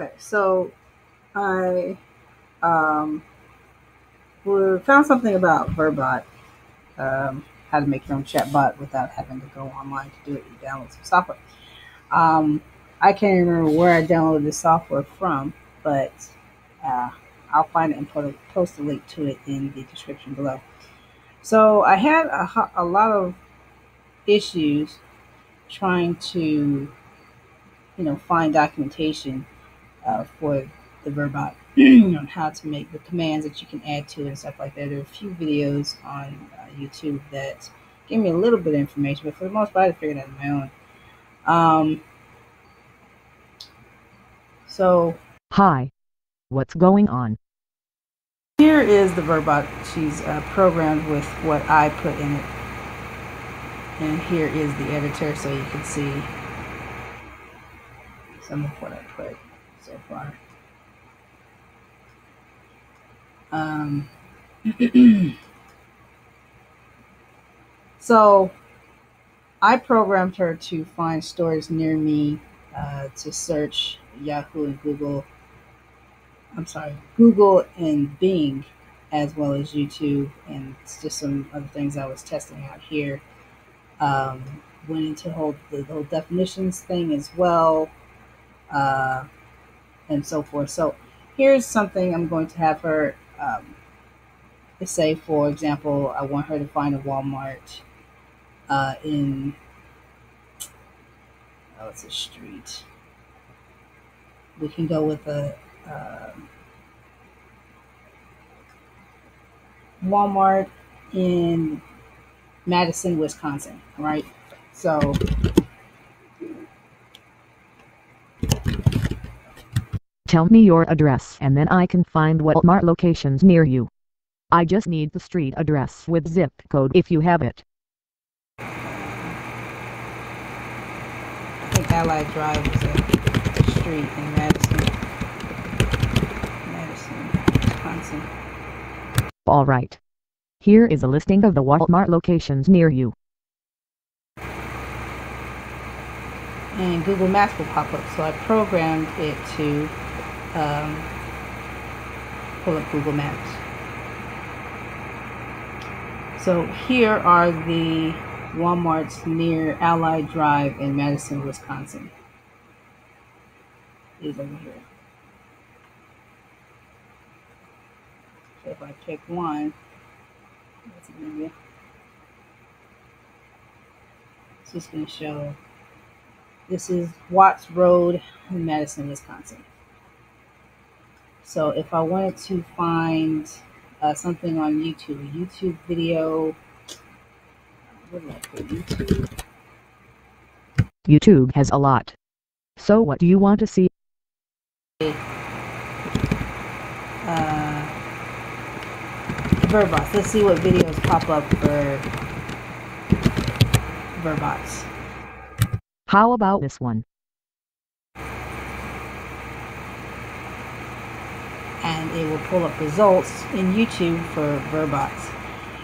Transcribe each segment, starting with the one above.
Okay, so I um, found something about Verbot, um, how to make your own chatbot without having to go online to do it. You download some software. Um, I can't remember where I downloaded the software from, but uh, I'll find it and put a, post a link to it in the description below. So I had a, a lot of issues trying to, you know, find documentation uh, for the Verbot on how to make the commands that you can add to it and stuff like that. There are a few videos on uh, YouTube that give me a little bit of information, but for the most part, I figured out on my own. Um, so, hi, what's going on? Here is the Verbot. She's uh, programmed with what I put in it. And here is the editor so you can see some of what I put so far. Um, so I programmed her to find stores near me uh, to search Yahoo and Google. I'm sorry, Google and Bing, as well as YouTube, and just some other things I was testing out here. Um, went into whole the whole definitions thing as well, uh, and so forth. So here's something I'm going to have her um, say, for example, I want her to find a Walmart uh, in oh, it's a street. We can go with a um, Walmart in Madison, Wisconsin. Right. So Tell me your address and then I can find Walmart oh. locations near you. I just need the street address with zip code if you have it. I think Allied Drive is a street in Madison. Madison, Wisconsin. Alright. Here is a listing of the Walmart locations near you. And Google Maps will pop up, so I programmed it to um, pull up Google Maps. So here are the Walmarts near Allied Drive in Madison, Wisconsin. Is over here. So if I pick one, what's it gonna be? It's just gonna show this is Watts Road in Madison, Wisconsin. So if I wanted to find uh, something on YouTube, a YouTube video, what did I put? YouTube. YouTube has a lot. So what do you want to see? Uh, Verbots. Let's see what videos pop up for Verbots. How about this one? and it will pull up results in YouTube for Verbots.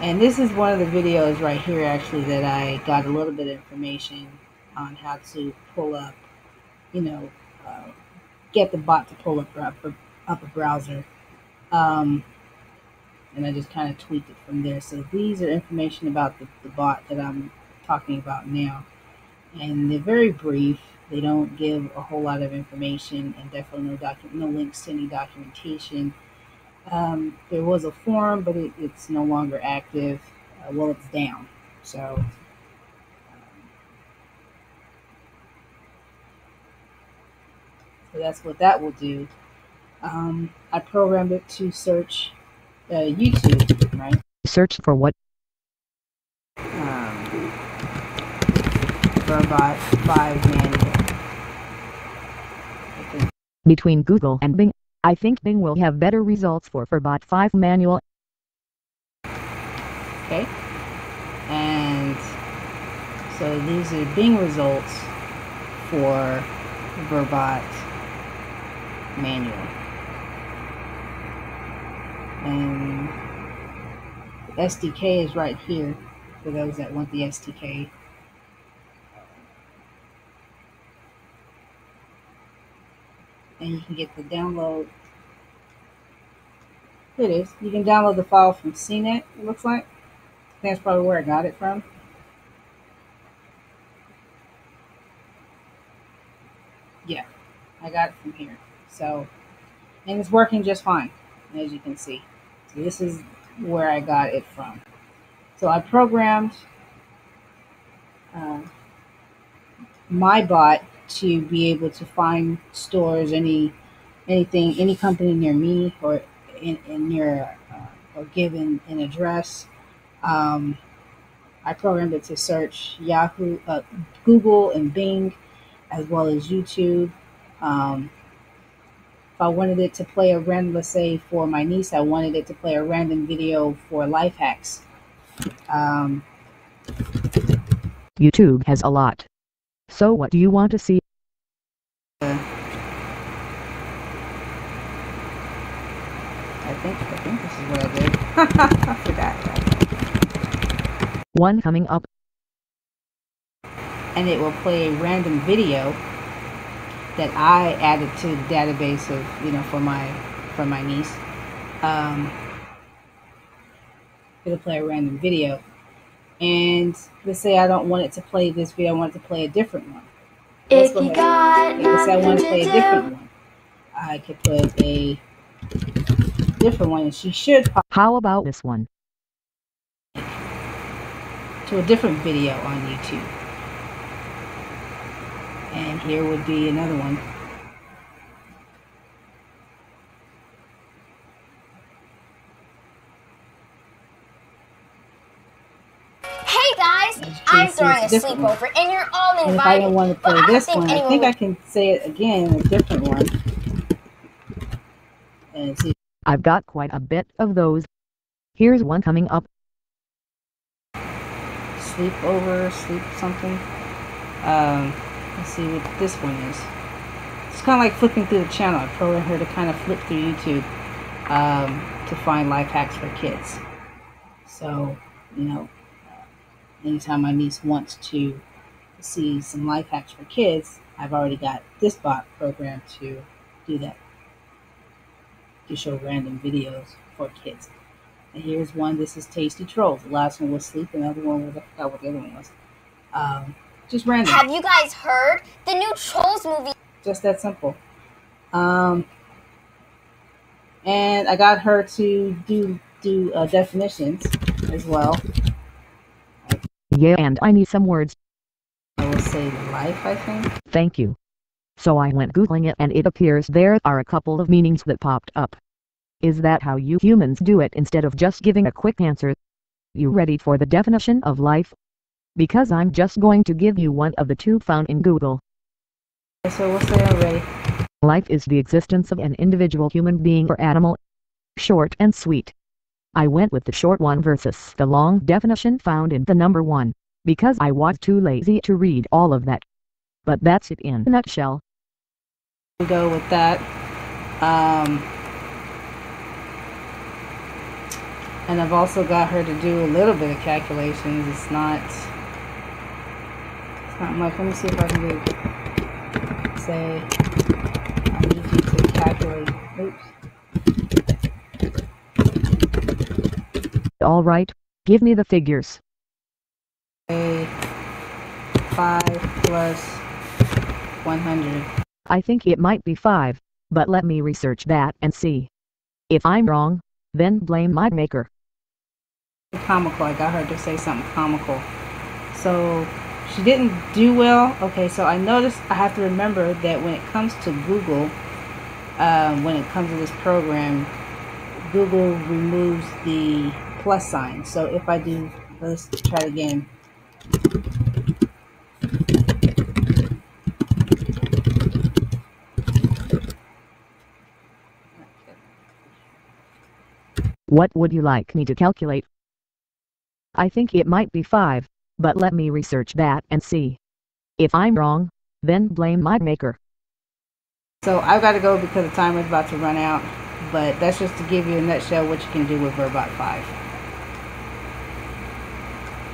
And this is one of the videos right here actually that I got a little bit of information on how to pull up, you know, uh, get the bot to pull up, up, up a browser. Um, and I just kind of tweaked it from there. So these are information about the, the bot that I'm talking about now. And they're very brief. They don't give a whole lot of information and definitely no docu- no links to any documentation. Um, there was a forum, but it, it's no longer active. Uh, well, it's down. So, um, so that's what that will do. Um, I programmed it to search uh, YouTube, right? Search for what? Um, Verbot 5 manual between Google and Bing. I think Bing will have better results for Verbot 5 manual. Okay. And so these are Bing results for Verbot manual. And the SDK is right here for those that want the SDK. And you can get the download. It is. You can download the file from CNET, it looks like. That's probably where I got it from. Yeah, I got it from here. So, and it's working just fine, as you can see. So this is where I got it from. So I programmed uh, my bot to be able to find stores, any anything, any company near me or in, in near uh, or given an address. Um, I programmed it to search Yahoo, uh, Google, and Bing, as well as YouTube. Um, if I wanted it to play a random, let's say for my niece, I wanted it to play a random video for life hacks. Um, YouTube has a lot. So what do you want to see? I think I think this is what I did. I forgot. One coming up. And it will play a random video that I added to the database of you know for my for my niece. Um, it'll play a random video, and let's say I don't want it to play this video. I want it to play a different one. Let's If go you ahead. got Okay, let's say I want to play a different one. I could put a different one, and she should pop How about this one? to a different video on YouTube. And here would be another one. Hey I'm throwing a this different one. sleepover and you're all And if I invited. don't want to but play I this think one, I think I can say it again, a different one. And see, I've got quite a bit of those. Here's one coming up. Sleepover, sleep something. Um, let's see what this one is. It's kind of like flipping through the channel. I programmed her to kind of flip through YouTube um, to find life hacks for kids. So, you know, anytime my niece wants to see some life hacks for kids, I've already got this bot programmed to do that. To show random videos for kids. And here's one. This is Tasty Trolls. The last one was Sleep. and The other one was I forgot what the other one was. Um, just random. Have you guys heard the new Trolls movie? Just that simple. Um, and I got her to do do uh, definitions as well. Yeah, and I need some words. I will say life. I think. Thank you. So I went googling it and it appears there are a couple of meanings that popped up. Is that how you humans do it instead of just giving a quick answer? You ready for the definition of life? Because I'm just going to give you one of the two found in Google. So we'll say I'm ready. Life is the existence of an individual human being or animal. Short and sweet. I went with the short one versus the long definition found in the number one, because I was too lazy to read all of that. But that's it in a nutshell. Go with that. Um, and I've also got her to do a little bit of calculations. It's not. It's not much. Let me see if I can do. Say, I need you to calculate. Oops. Alright, give me the figures. A five plus one hundred. I think it might be 5, but let me research that and see. If I'm wrong, then blame my maker. comical. I got her to say something comical. So she didn't do well. Okay, so I noticed I have to remember that when it comes to Google, um, when it comes to this program, Google removes the plus sign. So if I do, let's try again. What would you like me to calculate? I think it might be 5, but let me research that and see. If I'm wrong, then blame my maker. So I've got to go because the timer's about to run out. But that's just to give you a nutshell what you can do with Verbot 5.